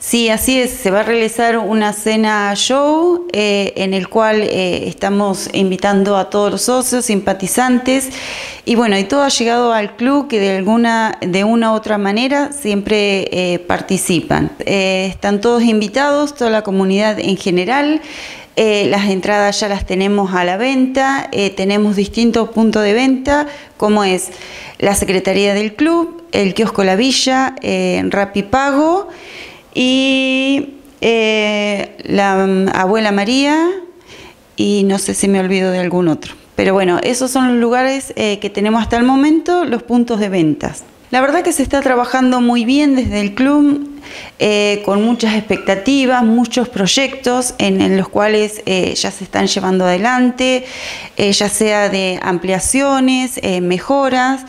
Sí, así es. Se va a realizar una cena show eh, en el cual eh, estamos invitando a todos los socios, simpatizantes y bueno, y todo ha llegado al club que de alguna, de una u otra manera siempre eh, participan. están todos invitados, toda la comunidad en general. las entradas ya las tenemos a la venta, tenemos distintos puntos de venta, como es la Secretaría del Club, el Kiosco La Villa, Rapipago y eh, la mm, abuela María y no sé si me olvido de algún otro. Pero bueno, esos son los lugares eh, que tenemos hasta el momento, los puntos de ventas. La verdad que se está trabajando muy bien desde el club, eh, con muchas expectativas, muchos proyectos en, los cuales ya se están llevando adelante, ya sea de ampliaciones, mejoras,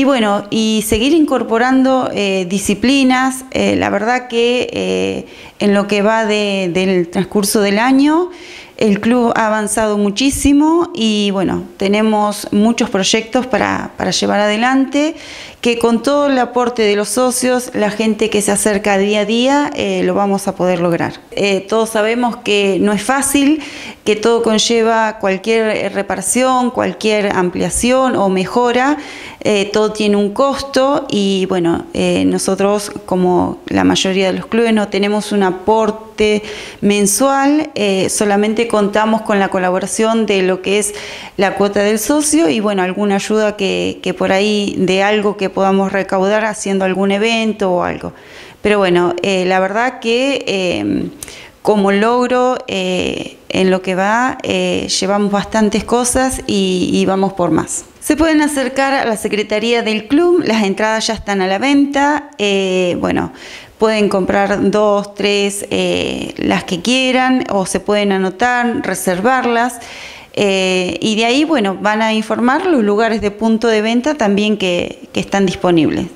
y bueno, y seguir incorporando eh, disciplinas, eh, la verdad que eh, en lo que va del transcurso del año, el club ha avanzado muchísimo y bueno, tenemos muchos proyectos para, llevar adelante, que con todo el aporte de los socios, la gente que se acerca día a día, eh, lo vamos a poder lograr. Eh, todos sabemos que no es fácil, que todo conlleva cualquier reparación, cualquier ampliación o mejora, eh, todo tiene un costo y bueno, nosotros como la mayoría de los clubes no tenemos un aporte mensual, solamente contamos con la colaboración de lo que es la cuota del socio y bueno, alguna ayuda que, por ahí de algo que podamos recaudar haciendo algún evento o algo. Pero bueno, eh, la verdad que eh, como logro eh, en lo que va, llevamos bastantes cosas y, y vamos por más. Se pueden acercar a la Secretaría del Club, las entradas ya están a la venta. bueno, pueden comprar dos, tres, eh, las que quieran, o se pueden anotar, reservarlas. Eh, y de ahí, bueno, van a informar los lugares de punto de venta también que están disponibles.